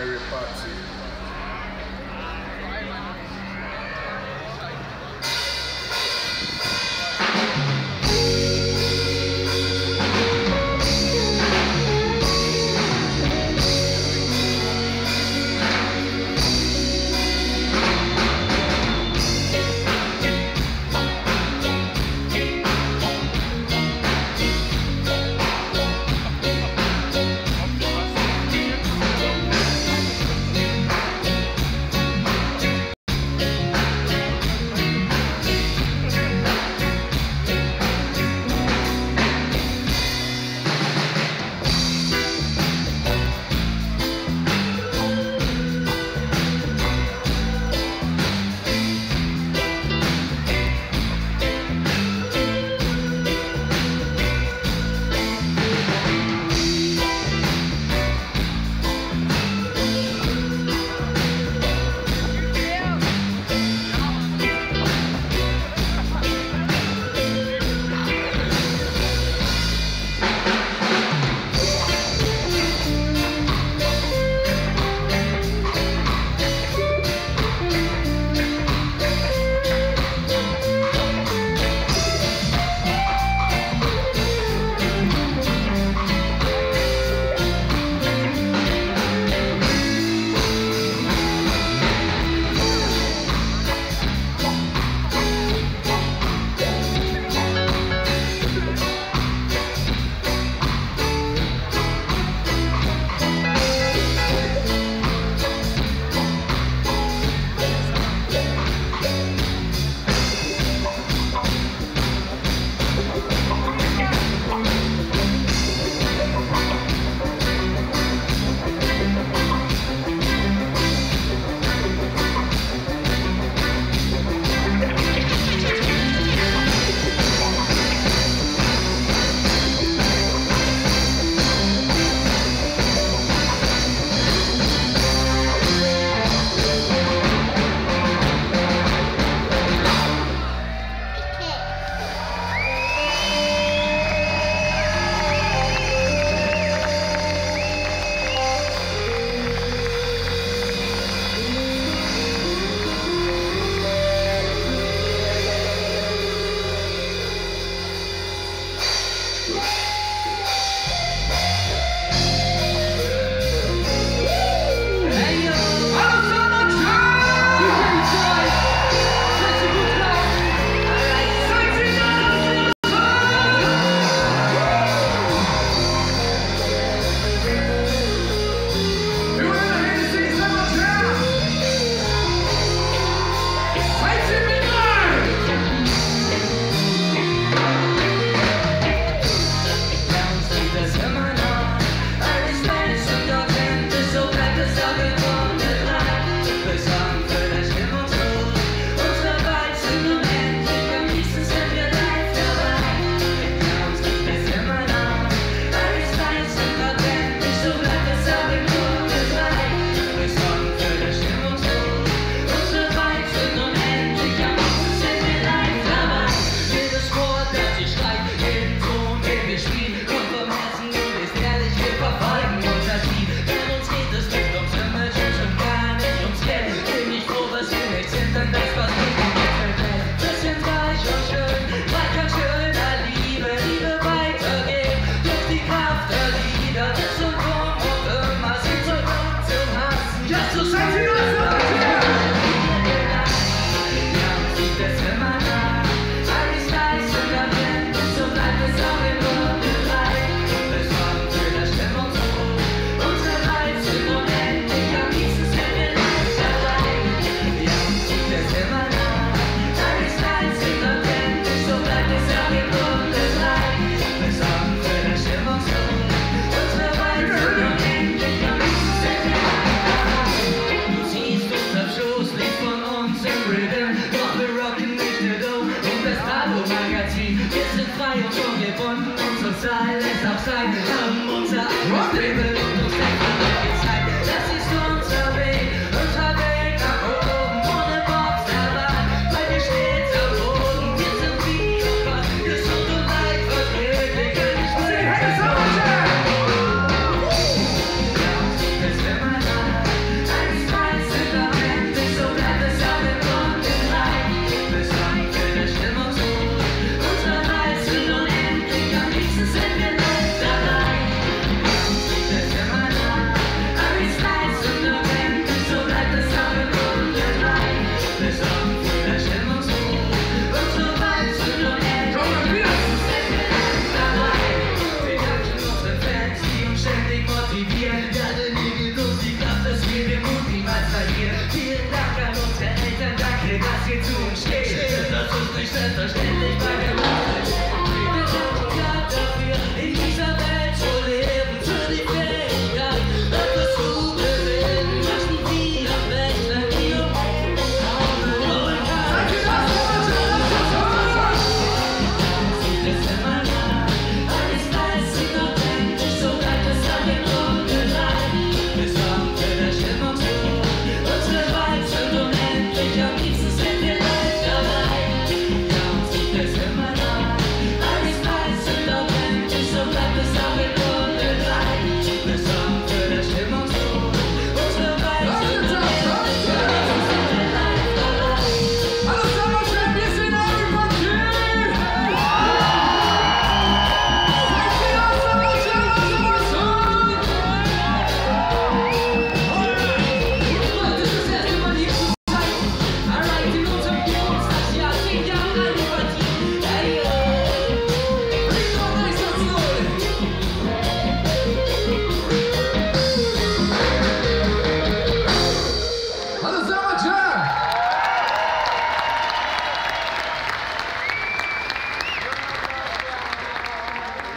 party. Silence outside the Santa